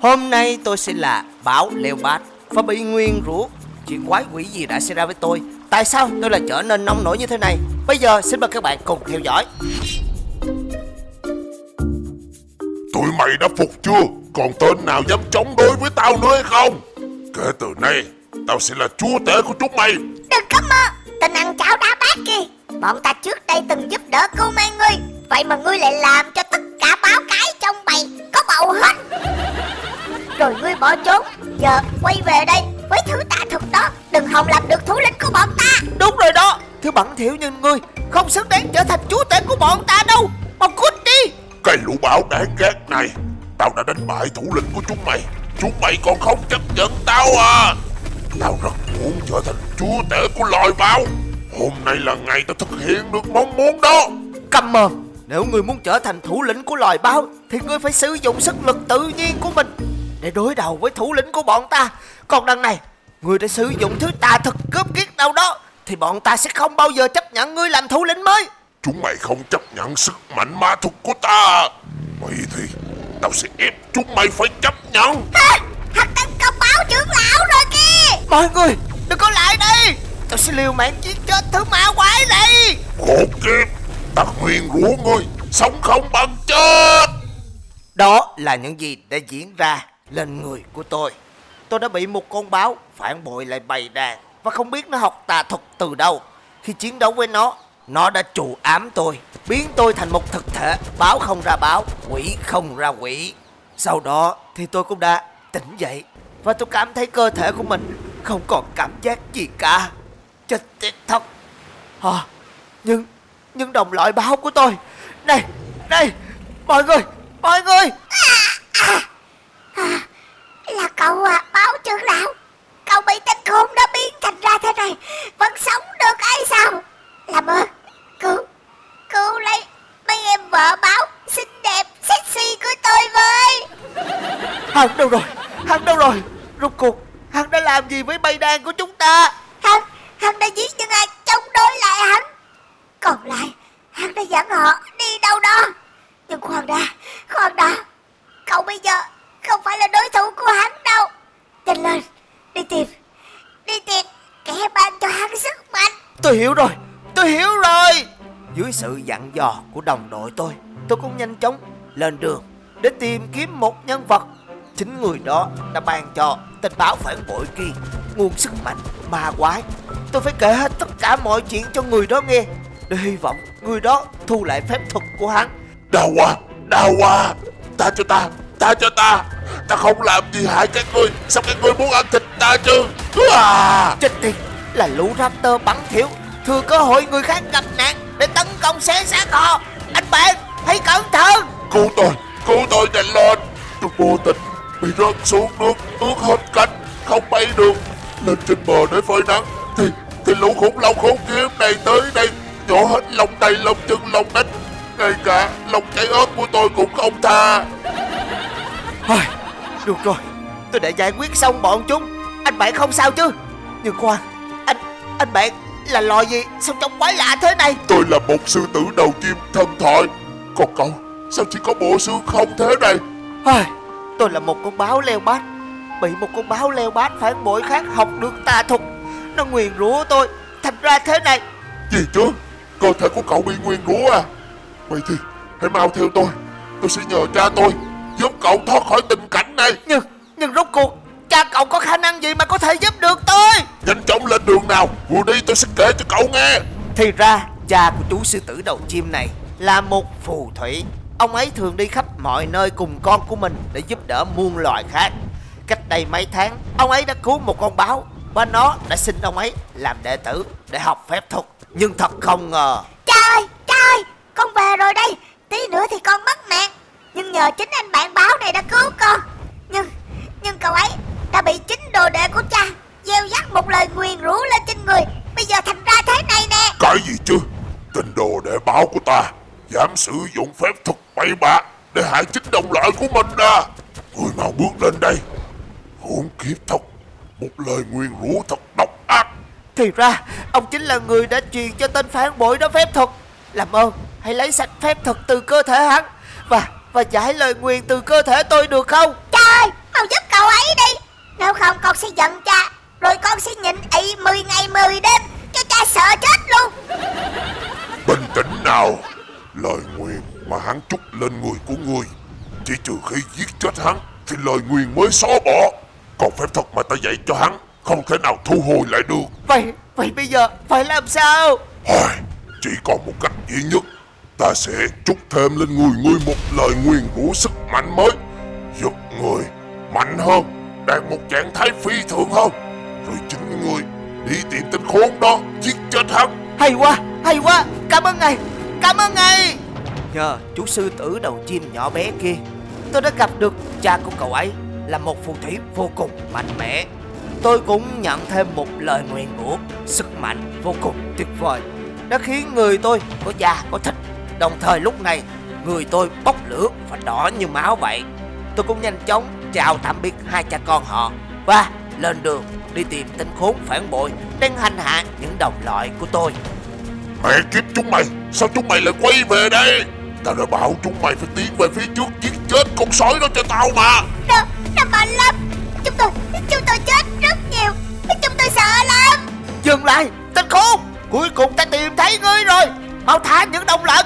Hôm nay tôi sẽ là Bảo Leo Bát Và bị nguyên rủa Chuyện quái quỷ gì đã xảy ra với tôi? Tại sao tôi lại trở nên nông nổi như thế này? Bây giờ xin mời các bạn cùng theo dõi. Tụi mày đã phục chưa? Còn tên nào dám chống đối với tao nữa hay không? Kể từ nay Tao sẽ là chúa tể của chúng mày. Đừng có mơ. Tên ăn cháo đá bát kìa Bọn ta trước đây từng giúp đỡ cô mang ngươi Vậy mà ngươi lại làm cho tất cả báo cái trong bầy Có bầu hết Rồi ngươi bỏ trốn. Giờ quay về đây với thứ tà thuật đó. Đừng hòng làm được thủ lĩnh của bọn ta. Đúng rồi đó. Thứ bẩn thiểu như ngươi Không xứng đáng trở thành chúa tể của bọn ta đâu. Mau cút đi. Cái lũ báo đáng ghét này Tao đã đánh bại thủ lĩnh của chúng mày. Chúng mày còn không chấp nhận tao à. Tao rất muốn trở thành chúa tể của loài báo Hôm nay là ngày tao thực hiện được mong muốn đó. Cầm mồm Nếu ngươi muốn trở thành thủ lĩnh của loài báo Thì ngươi phải sử dụng sức lực tự nhiên của mình Để đối đầu với thủ lĩnh của bọn ta. Còn đằng này Ngươi đã sử dụng thứ tà thực cướp kiết nào đó Thì bọn ta sẽ không bao giờ chấp nhận ngươi làm thủ lĩnh mới. Chúng mày không chấp nhận sức mạnh ma thuật của ta. Vậy thì Tao sẽ ép chúng mày phải chấp nhận. Ha, Hắn tấn công báo trưởng lão rồi kìa. Mọi người đừng có lại đây. Tao sẽ liều mạng giết chết thứ ma quái này. Khổ kiếp Ta nguyền rủa ngươi Sống không bằng chết. Đó là những gì đã diễn ra lên người của tôi. Tôi đã bị một con báo phản bội lại bầy đàn Và không biết nó học tà thuật từ đâu. Khi chiến đấu với nó Nó đã trù ám tôi Biến tôi thành một thực thể. Báo không ra báo Quỷ không ra quỷ. Sau đó thì tôi cũng đã tỉnh dậy Và tôi cảm thấy cơ thể của mình Không còn cảm giác gì cả. Chết tiệt thật. À, Nhưng Nhưng đồng loại báo của tôi. Này Này Mọi người Mọi người! à! Cậu à báo trưởng lão Cậu bị tên khôn đã biến thành ra thế này Vẫn sống được hay sao? Làm ơn Cứu Cứu lấy mấy em vợ báo Xinh đẹp sexy của tôi với. Hắn đâu rồi? Hắn đâu rồi? Rốt cuộc Hắn đã làm gì với bầy đàn của chúng ta? Hắn Hắn đã giết những ai chống đối lại hắn Còn lại Hắn đã dẫn họ đi đâu đó. Nhưng khoan đã Khoan đã Cậu bây giờ Không phải là đối thủ của hắn đâu Nhanh lên Đi tìm. Đi tìm Kẻ ban cho hắn sức mạnh. Tôi hiểu rồi Tôi hiểu rồi. Dưới sự dặn dò của đồng đội tôi Tôi cũng nhanh chóng lên đường Để tìm kiếm một nhân vật. Chính người đó đã ban cho tên báo phản bội kia Nguồn sức mạnh ma quái. Tôi phải kể hết tất cả mọi chuyện cho người đó nghe Để hy vọng người đó thu lại phép thuật của hắn. Đau quá Đau quá Ta cho ta Ta cho ta. Ta không làm gì hại các ngươi. Sao các ngươi muốn ăn thịt ta chứ? À! Chết tiệt Là lũ raptor bắn thiếu Thừa cơ hội người khác gặp nạn Để tấn công xé xác họ. Anh bạn hãy cẩn thận. Cứu tôi Cứu tôi nhanh lên. Tôi vô tình Bị rớt xuống nước Ướt hết cánh Không bay được. Lên trên bờ để phơi nắng. Thì Thì lũ khủng long khốn kiếp này tới đây. Nhổ hết lông tay lông chân lông nách Ngay cả lông cháy ớt của tôi cũng không tha Thôi, Được rồi. Tôi đã giải quyết xong bọn chúng. Anh bạn không sao chứ? Nhưng khoan Anh anh bạn là loài gì? Sao trông quái lạ thế này? Tôi là một sư tử đầu chim thần thoại. Còn cậu Sao chỉ có bộ xương không thế này? Thôi, Tôi là một con báo leo bát. Bị một con báo leo bát phản bội khác học được tà thuật. Nó nguyền rủa tôi. Thành ra thế này. Gì chứ? Cơ thể của cậu bị nguyên rủa à? Vậy thì hãy mau theo tôi. Tôi sẽ nhờ cha tôi Giúp cậu thoát khỏi tình cảnh này. Nhưng Nhưng rốt cuộc Cha cậu có khả năng gì mà có thể giúp được tôi? Nhanh chóng lên đường nào Vừa đi tôi sẽ kể cho cậu nghe. Thì ra cha của chú sư tử đầu chim này Là một phù thủy. Ông ấy thường đi khắp mọi nơi cùng con của mình Để giúp đỡ muôn loài khác. Cách đây mấy tháng Ông ấy đã cứu một con báo Và nó đã xin ông ấy làm đệ tử Để học phép thuật. Nhưng thật không ngờ. Trời trời Con về rồi đây. Tí nữa thì con mất mạng Nhưng nhờ chính anh bạn báo này đã cứu con. Nhưng Nhưng cậu ấy đã bị chính đồ đệ của cha Gieo dắt một lời nguyền rủa lên trên người. Bây giờ thành ra thế này nè. Cái gì chứ? Tình đồ đệ báo của ta Dám sử dụng phép thuật bậy bạ Để hại chính đồng loại của mình à? Người mau bước lên đây Hỗn kiếp thật Một lời nguyên rủa thật độc ác. Thì ra ông chính là người đã truyền cho tên phản bội đó phép thuật. Làm ơn hãy lấy sạch phép thuật từ cơ thể hắn Và và giải lời nguyền từ cơ thể tôi được không? Trời sẽ giận cha Rồi con sẽ nhịn ị 10 ngày 10 đêm Cho cha sợ chết luôn. Bình tĩnh nào. Lời nguyền mà hắn trút lên người của ngươi Chỉ trừ khi giết chết hắn Thì lời nguyền mới xóa bỏ. Còn phép thuật mà ta dạy cho hắn Không thể nào thu hồi lại được. Vậy, vậy bây giờ phải làm sao? Chỉ còn một cách duy nhất Ta sẽ trút thêm lên người ngươi một lời nguyền rủa sức mạnh mới. Giúp người mạnh hơn Đạt một trạng thái phi thường hơn. Rồi chính ngươi đi tìm tên khốn đó Giết chết hắn. Hay quá, hay quá Cảm ơn ngài, cảm ơn ngài. Nhờ chú sư tử đầu chim nhỏ bé kia Tôi đã gặp được cha của cậu ấy Là một phù thủy vô cùng mạnh mẽ. Tôi cũng nhận thêm một lời nguyện rủa Sức mạnh vô cùng tuyệt vời Đã khiến người tôi có da có thịt Đồng thời lúc này Người tôi bốc lửa và đỏ như máu vậy. Tôi cũng nhanh chóng chào tạm biệt hai cha con họ Và lên đường đi tìm tên khốn phản bội Đang hành hạ những đồng loại của tôi. Mẹ kiếp chúng mày Sao chúng mày lại quay về đây? Tao đã bảo chúng mày phải tiến về phía trước Giết chết con sói đó cho tao mà. Nó, nó mạnh lắm Chúng tôi, chúng tôi chết rất nhiều. Chúng tôi sợ lắm. Dừng lại, tên khốn. Cuối cùng ta tìm thấy ngươi rồi. Mau thả những đồng lợi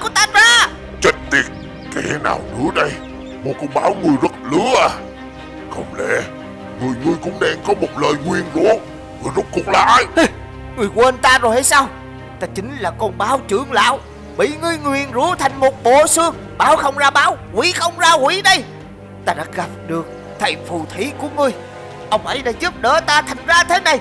nữa đây. Một con báo người rất lứa à. Không lẽ Người ngươi cũng đang có một lời nguyên rủa? Người rốt cuộc là ai? Hê, Ngươi quên ta rồi hay sao? Ta chính là con báo trưởng lão Bị ngươi nguyền rủa thành một bộ xương. Báo không ra báo, quỷ không ra quỷ đây. Ta đã gặp được thầy phù thủy của ngươi. Ông ấy đã giúp đỡ ta thành ra thế này.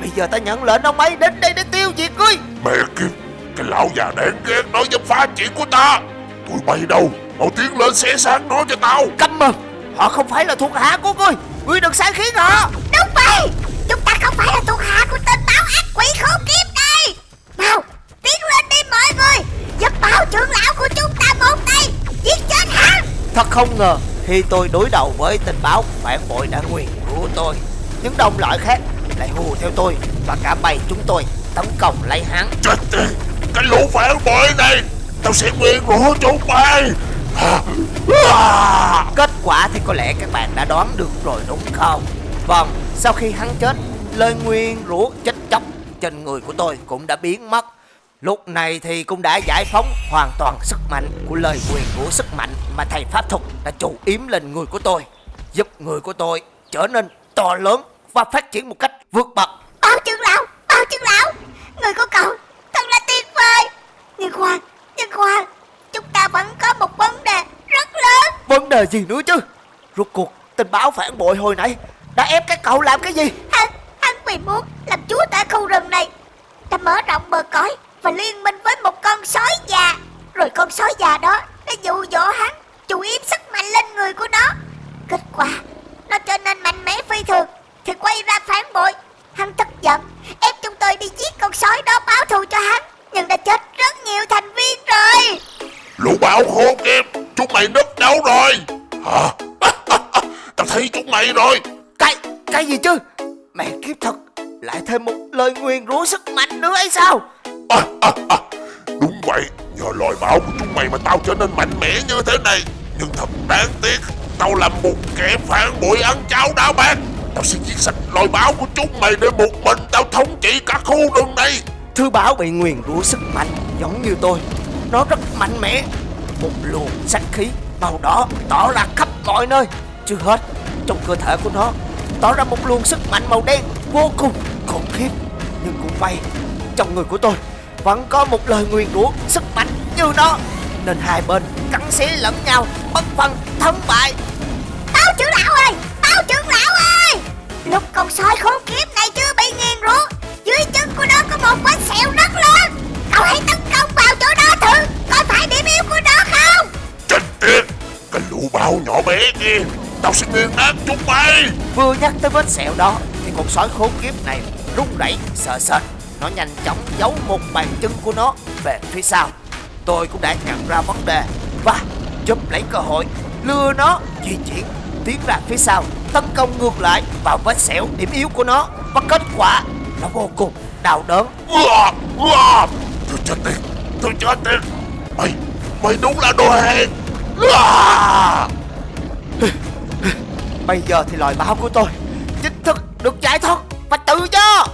Bây giờ ta nhận lệnh ông ấy đến đây để tiêu diệt ngươi. Mẹ kiếp Cái lão già đáng ghét nói dám phá chuyện của ta. Tụi bay đâu Mau tiến lên xé sáng nó cho tao. Câm mồm Họ không phải là thuộc hạ của ngươi. Ngươi đừng sai khiến họ. Đúng vậy. Chúng ta không phải là thuộc hạ của tên báo ác quỷ khốn kiếp này. Nào Tiến lên đi mọi người. Giúp báo trưởng lão của chúng ta một tay. Giết chết hắn Thật không ngờ khi tôi đối đầu với tình báo phản bội đã nguyền của tôi Những đồng loại khác lại hù theo tôi Và cả bầy chúng tôi tấn công lấy hắn. Chết tiệt Cái lũ phản bội này Tao sẽ nguyên rủa chúng mày. Kết quả thì có lẽ các bạn đã đoán được rồi đúng không? Vâng, sau khi hắn chết Lời nguyên rủa chết chóc trên người của tôi cũng đã biến mất. Lúc này thì cũng đã giải phóng hoàn toàn sức mạnh của lời quyền của sức mạnh mà thầy pháp thuật đã chủ yếm lên người của tôi Giúp người của tôi trở nên to lớn và phát triển một cách vượt bậc. Bao trưởng lão Bao trưởng lão Người của cậu thật là tuyệt vời! Nhưng khoan Nhưng khoan vẫn có một vấn đề rất lớn. Vấn đề gì nữa chứ? Rốt cuộc tình báo phản bội hồi nãy Đã ép các cậu làm cái gì? Hắn Hắn vì muốn làm chúa tại khu rừng này. Đã mở rộng bờ cõi Và liên minh với một con sói già. Rồi con sói già đó Đã dụ dỗ hắn Chủ yếm sức mạnh lên người của nó. Kết quả Nó trở nên mạnh mẽ phi thường Thì quay ra phản bội. Hắn tức giận Ép chúng tôi đi giết con sói đó báo thù cho hắn Nhưng đã chết rất nhiều thành viên rồi Lũ báo khốn kiếp Chúng mày núp đâu rồi. Hả? Tao thấy chúng mày rồi. Cái, cái gì chứ? Mẹ kiếp thật Lại thêm một lời nguyền rủa sức mạnh nữa hay sao? À, à, à. Đúng vậy Nhờ loài báo của chúng mày mà tao trở nên mạnh mẽ như thế này. Nhưng thật đáng tiếc Tao là một kẻ phản bội ăn cháo đá bạc. Tao sẽ giết sạch loài báo của chúng mày Để một mình tao thống trị cả khu rừng này. Thư báo bị nguyền rủa sức mạnh giống như tôi nó rất mạnh mẽ. Một luồng sát khí màu đỏ tỏ ra khắp mọi nơi. Chưa hết, Trong cơ thể của nó Tỏ ra một luồng sức mạnh màu đen Vô cùng khủng khiếp. Nhưng cũng may, Trong người của tôi Vẫn có một lời nguyền rủa sức mạnh như nó. Nên hai bên cắn xé lẫn nhau, Bất phân, thắng bại. Báo trưởng lão ơi! Báo trưởng lão ơi! Lúc con sói khốn kiếp này chưa bị nghiền rủa, Dưới chân của nó có một vết sẹo rất lớn. Cậu hãy tấn Báo nhỏ bé kia Tao sẽ nghiền nát chúng mày. Vừa nhắc tới vết sẹo đó Thì con sói khốn kiếp này run rẩy sợ sệt. Nó nhanh chóng giấu một bàn chân của nó về phía sau. Tôi cũng đã nhận ra vấn đề Và giúp lấy cơ hội Lừa nó di chuyển Tiến ra phía sau Tấn công ngược lại vào vết sẹo điểm yếu của nó. Và kết quả nó vô cùng đau đớn. Tôi chết tiệt Tôi chết tiệt Mày Mày đúng là đồ hèn. Bây giờ thì loài báo của tôi Chính thức được giải thoát và tự do.